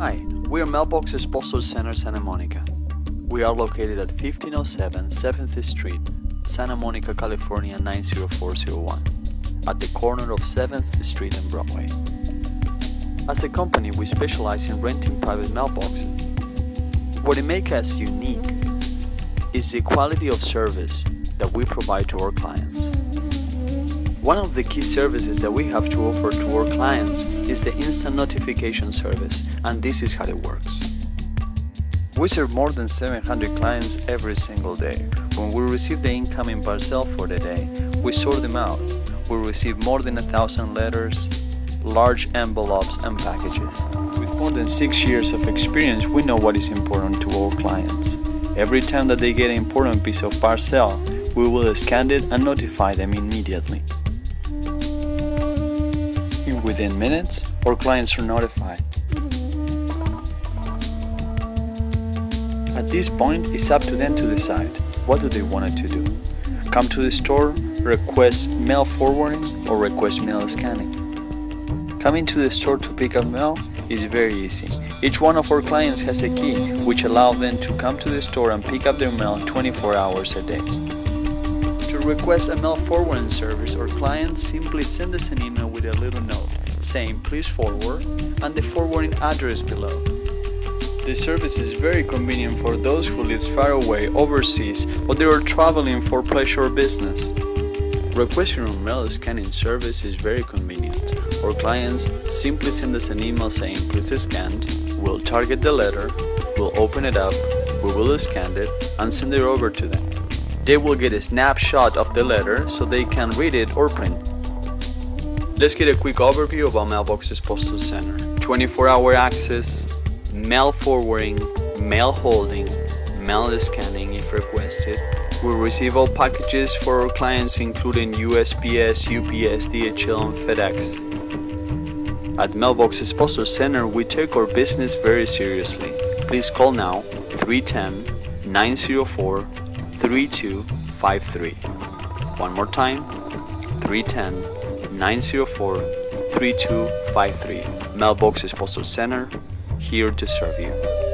Hi, we are Mailboxes Postal Center Santa Monica. We are located at 1507 7th Street, Santa Monica, California 90401, at the corner of 7th Street and Broadway. As a company, we specialize in renting private mailboxes. What makes us unique is the quality of service that we provide to our clients. One of the key services that we have to offer to our clients is the instant notification service, and this is how it works. We serve more than 700 clients every single day. When we receive the incoming parcel for the day, we sort them out. We receive more than a thousand letters, large envelopes, and packages. With more than six years of experience, we know what is important to our clients. Every time that they get an important piece of parcel, we will scan it and notify them immediately. Within minutes, our clients are notified. At this point, it's up to them to decide what do they want to do. Come to the store, request mail forwarding, or request mail scanning. Coming to the store to pick up mail is very easy. Each one of our clients has a key which allows them to come to the store and pick up their mail 24 hours a day. To request a mail forwarding service, our clients simply send us an email with a little note saying please forward and the forwarding address below. This service is very convenient for those who live far away overseas or they are traveling for pleasure or business. Requesting a mail scanning service is very convenient. Our clients simply send us an email saying please scan, we'll target the letter, we'll open it up, we will scan it and send it over to them. They will get a snapshot of the letter so they can read it or print. Let's get a quick overview of our Mailboxes Postal Center. 24 hour access, mail forwarding, mail holding, mail scanning if requested. We receive all packages for our clients including USPS, UPS, DHL and FedEx. At Mailbox's Postal Center, we take our business very seriously. Please call now 310 904 3253. One more time 310 904 3253. Mailboxes Postal Center, here to serve you.